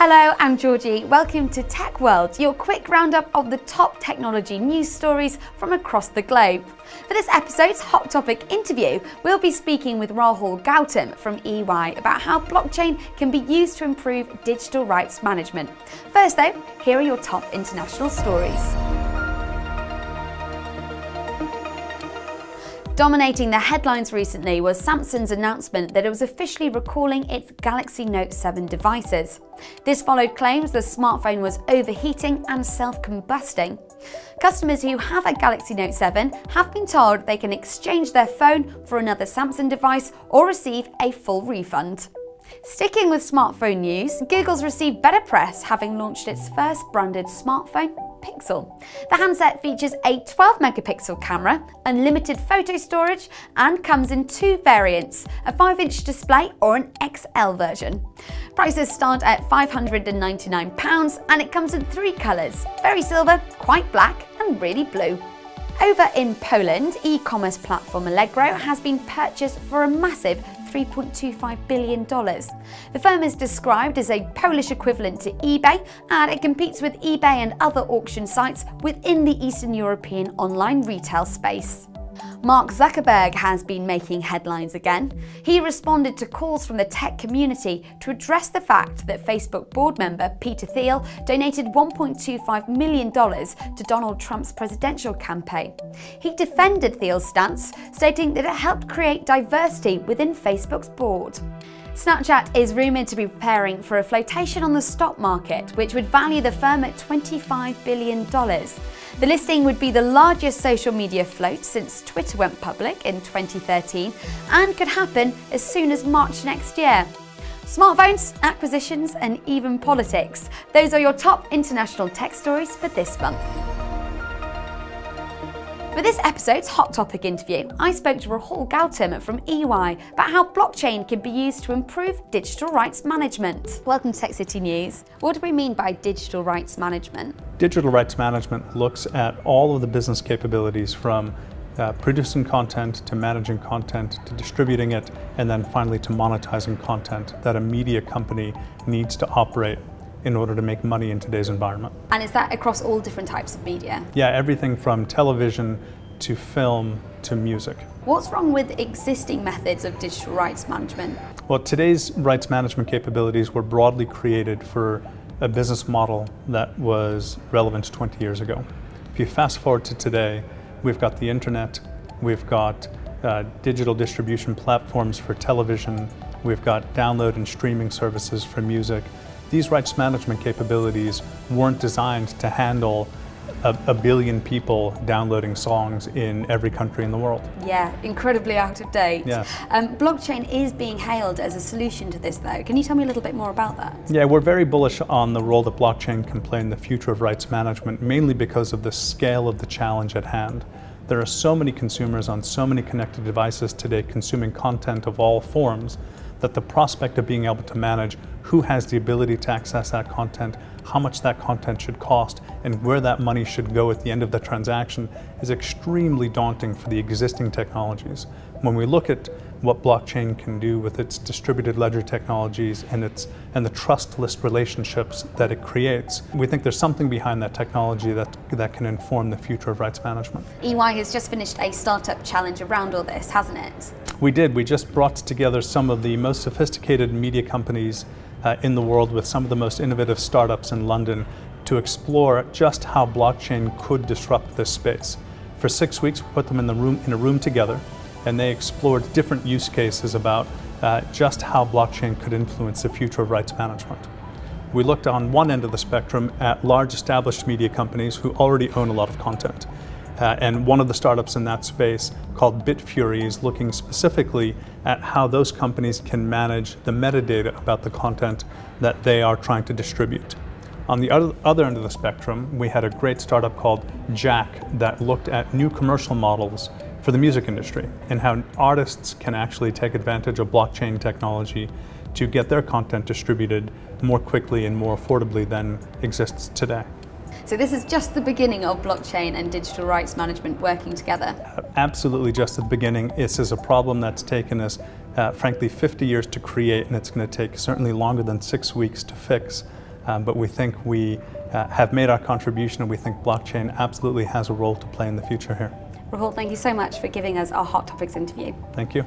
Hello, I'm Georgie. Welcome to Tech World, your quick roundup of the top technology news stories from across the globe. For this episode's Hot Topic interview, we'll be speaking with Rahul Gautam from EY about how blockchain can be used to improve digital rights management. First, though, here are your top international stories. Dominating the headlines recently was Samsung's announcement that it was officially recalling its Galaxy Note 7 devices. This followed claims the smartphone was overheating and self-combusting. Customers who have a Galaxy Note 7 have been told they can exchange their phone for another Samsung device or receive a full refund. Sticking with smartphone news, Google's received better press having launched its first branded smartphone Pixel. The handset features a 12 megapixel camera, unlimited photo storage, and comes in two variants, a 5 inch display or an XL version. Prices start at £599 and it comes in three colours, very silver, quite black and really blue. Over in Poland, e-commerce platform Allegro has been purchased for a massive $3.25 billion. The firm is described as a Polish equivalent to eBay and it competes with eBay and other auction sites within the Eastern European online retail space. Mark Zuckerberg has been making headlines again. He responded to calls from the tech community to address the fact that Facebook board member Peter Thiel donated $1.25 million to Donald Trump's presidential campaign. He defended Thiel's stance, stating that it helped create diversity within Facebook's board. Snapchat is rumoured to be preparing for a flotation on the stock market, which would value the firm at $25 billion. The listing would be the largest social media float since Twitter went public in 2013 and could happen as soon as March next year. Smartphones, acquisitions, and even politics. Those are your top international tech stories for this month. For this episode's Hot Topic interview, I spoke to Rahul Gautam from EY about how blockchain can be used to improve digital rights management. Welcome to Tech City News. What do we mean by digital rights management? Digital rights management looks at all of the business capabilities from uh, producing content to managing content to distributing it and then finally to monetizing content that a media company needs to operate in order to make money in today's environment. And is that across all different types of media? Yeah, everything from television to film to music. What's wrong with existing methods of digital rights management? Well, today's rights management capabilities were broadly created for a business model that was relevant 20 years ago. If you fast forward to today, we've got the internet, we've got uh, digital distribution platforms for television, we've got download and streaming services for music, these rights management capabilities weren't designed to handle a, a, billion people downloading songs in every country in the world. Yeah, incredibly out of date. Yeah. Um, blockchain is being hailed as a solution to this though. Can you tell me a little bit more about that? Yeah, we're very bullish on the role that blockchain can play in the future of rights management, mainly because of the scale of the challenge at hand. There are so many consumers on so many connected devices today consuming content of all forms that the prospect of being able to manage who has the ability to access that content, how much that content should cost, and where that money should go at the end of the transaction is extremely daunting for the existing technologies. When we look at what blockchain can do with its distributed ledger technologies and its and the trustless relationships that it creates. We think there's something behind that technology that that can inform the future of rights management. EY has just finished a startup challenge around all this, hasn't it? We did. We just brought together some of the most sophisticated media companies uh, in the world with some of the most innovative startups in London to explore just how blockchain could disrupt this space. For six weeks, we put them in the room in a room together and they explored different use cases about uh, just how blockchain could influence the future of rights management. We looked on one end of the spectrum at large established media companies who already own a lot of content. Uh, and one of the startups in that space called Bitfury is looking specifically at how those companies can manage the metadata about the content that they are trying to distribute. On the other, other end of the spectrum, we had a great startup called JAAK that looked at new commercial models for the music industry and how artists can actually take advantage of blockchain technology to get their content distributed more quickly and more affordably than exists today. So this is just the beginning of blockchain and digital rights management working together? Absolutely just the beginning. This is a problem that's taken us, uh, frankly, 50 years to create and it's going to take certainly longer than six weeks to fix. um, but we think we uh, have made our contribution and we think blockchain absolutely has a role to play in the future here. Rahul, thank you so much for giving us our Hot Topics interview. Thank you.